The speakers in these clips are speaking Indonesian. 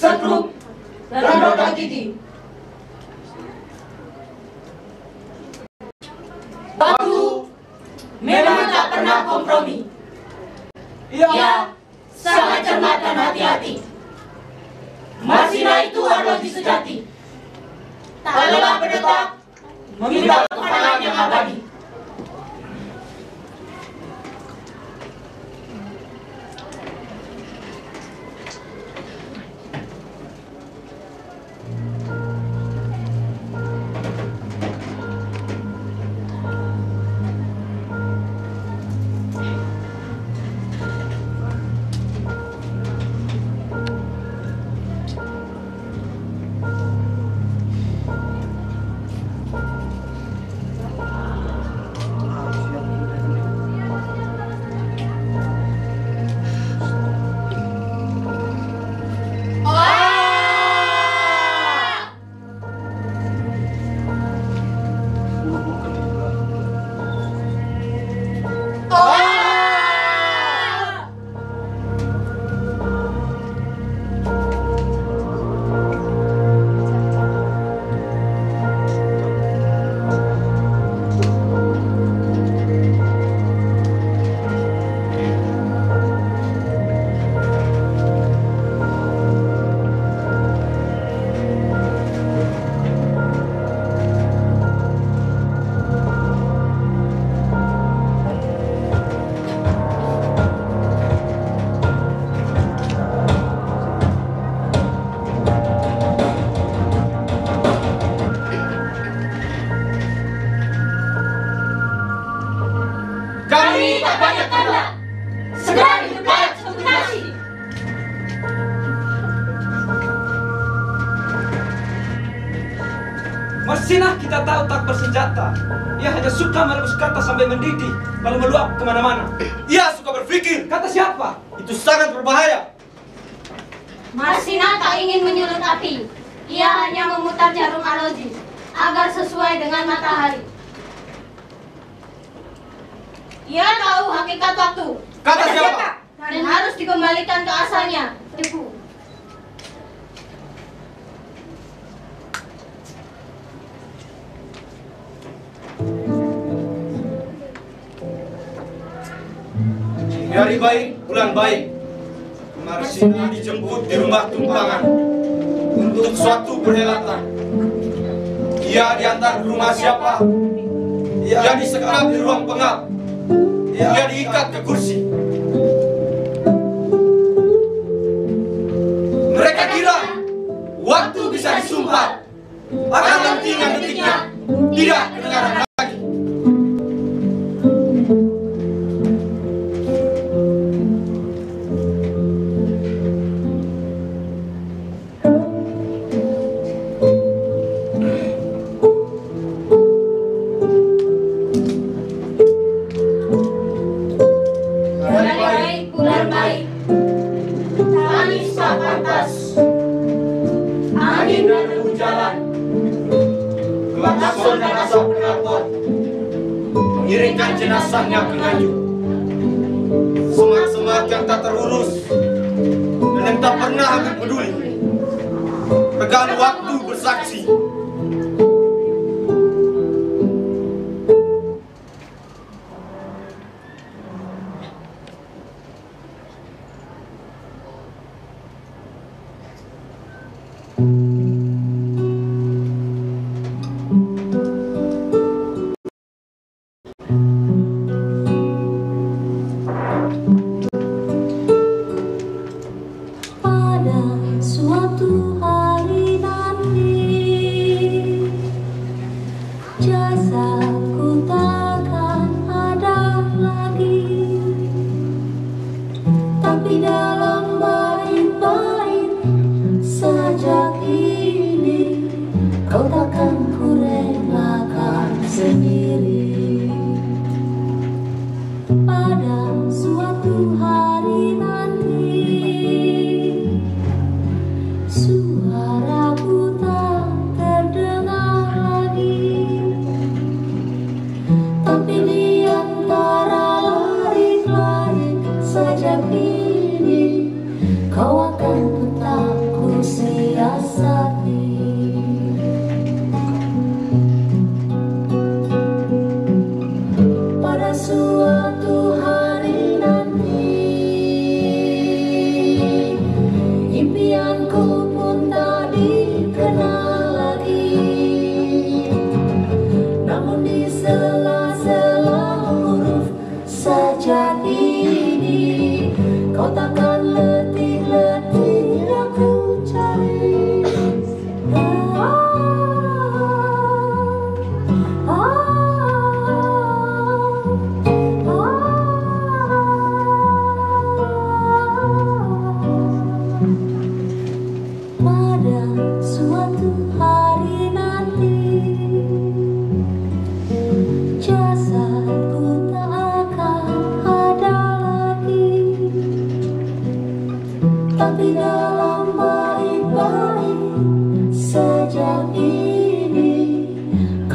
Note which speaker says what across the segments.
Speaker 1: sekrup, dan roda gigi. Batu memang tak pernah kompromi. Ia sangat cermat dan hati-hati. Marsina itu arloji sejati. Tak lelah berdetak, meminta kemenangan yang abadi. Kami tak banyak tanda. Segera layak seperti nasi.
Speaker 2: Marsinah kita tahu tak bersenjata. Ia hanya suka merebus kata sampai mendidih, lalu meluap ke mana-mana.
Speaker 3: Ia suka berpikir,
Speaker 2: Kata siapa?
Speaker 3: itu sangat berbahaya.
Speaker 4: Marsina tak ingin menyulut api. Ia hanya memutar jarum aloji agar sesuai dengan matahari. Ia tahu hakikat waktu
Speaker 3: Kata siapa?
Speaker 4: dan harus dikembalikan ke asalnya. Ibu.
Speaker 3: Di hari baik, bulan baik. Marsina dijemput di rumah tumpangan untuk suatu perhelatan. Ia diantar ke rumah siapa? Ia disekap di ruang pengap. Ia diikat ke kursi. Mereka kira waktu bisa disumpah, akan lentingan detiknya tidak kedengaran pernah ambil peduli Tegang waktu bersaksi
Speaker 5: suatu hari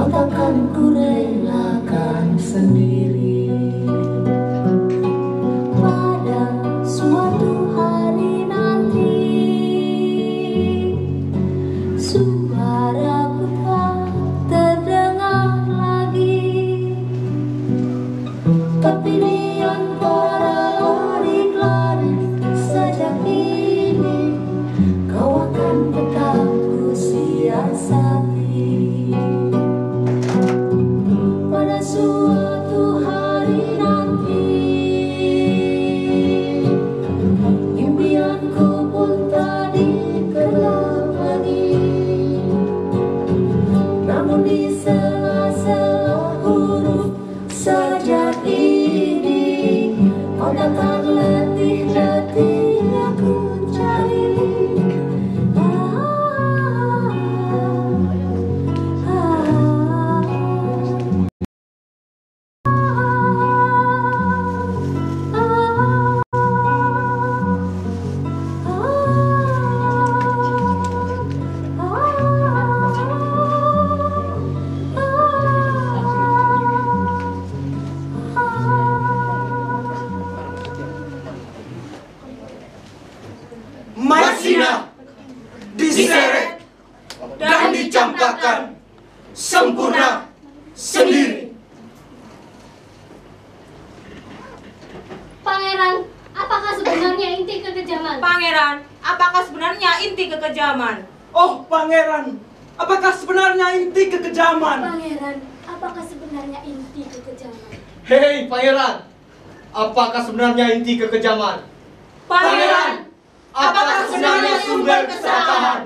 Speaker 5: Kau takkan ku
Speaker 3: Masina diseret dan dicampakkan sempurna sendiri.
Speaker 4: Pangeran, apakah sebenarnya inti kekejaman?
Speaker 1: Pangeran, apakah sebenarnya inti kekejaman?
Speaker 2: Oh, pangeran, apakah sebenarnya inti kekejaman?
Speaker 4: Pangeran, apakah sebenarnya inti kekejaman?
Speaker 6: Hei pangeran, apakah sebenarnya inti kekejaman?
Speaker 1: Pangeran,
Speaker 6: apakah sebenarnya sumber keserakahan?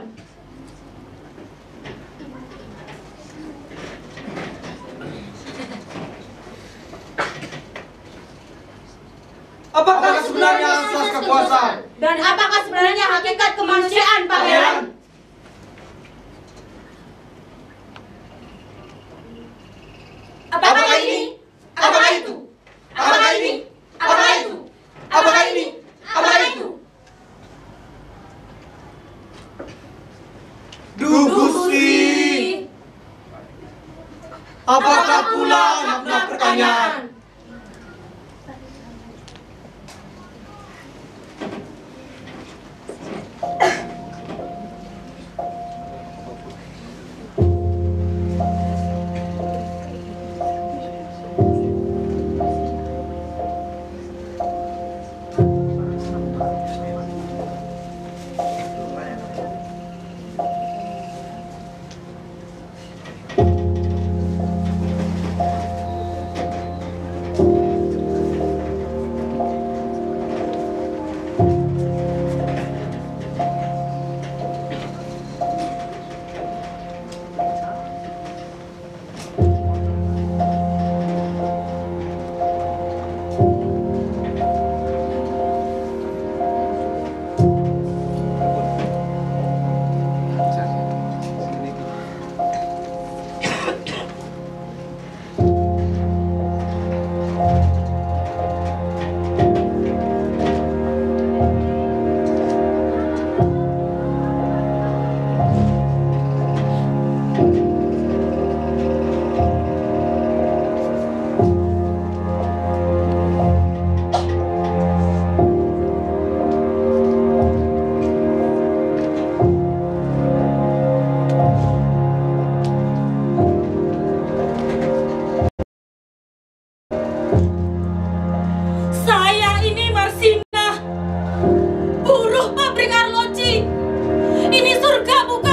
Speaker 2: Apakah sebenarnya asas kekuasaan?
Speaker 1: Dan apakah sebenarnya hakikat kemanusiaan, Pangeran? Apakah ini? Apakah itu? double